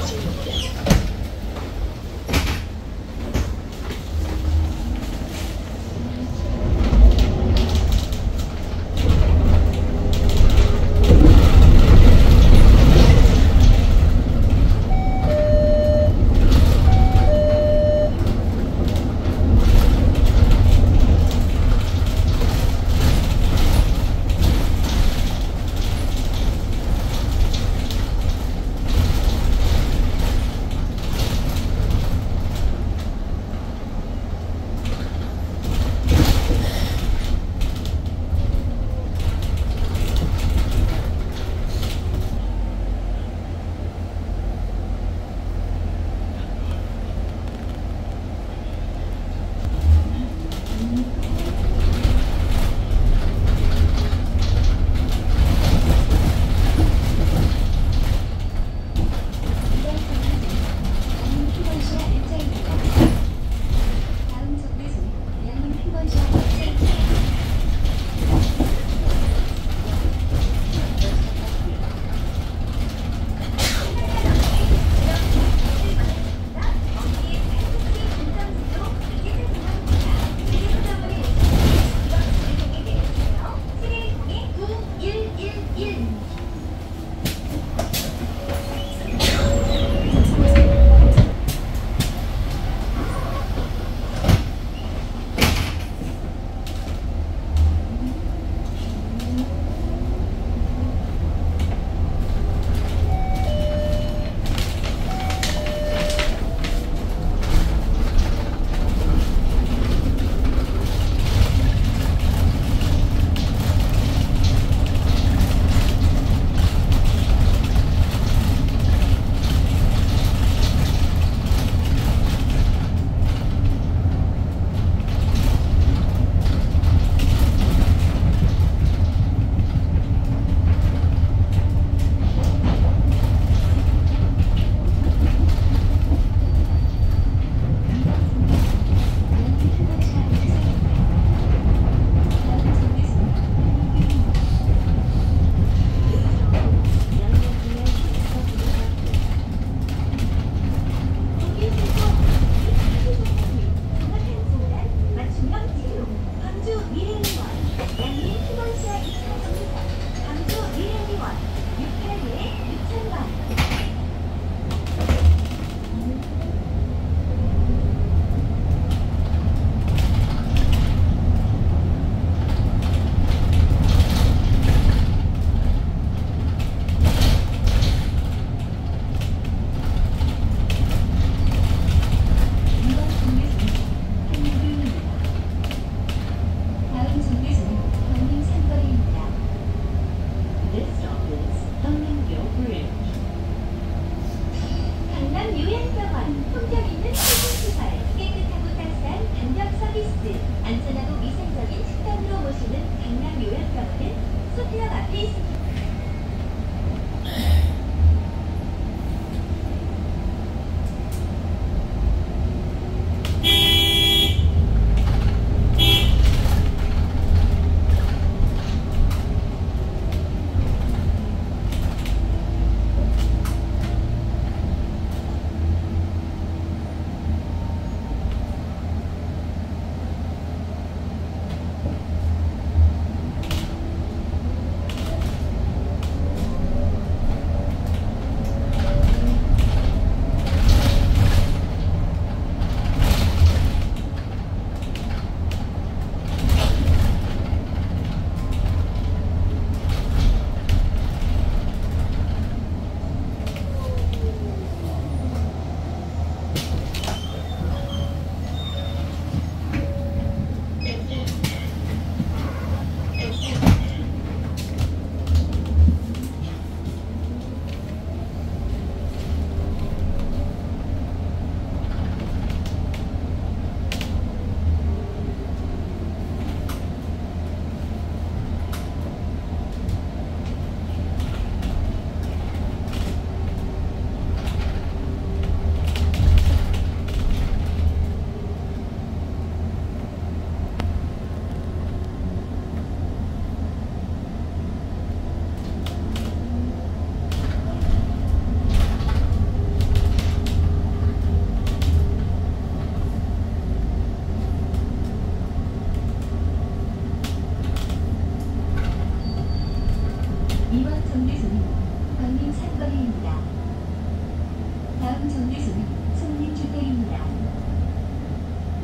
よし。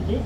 송림주택입니다. This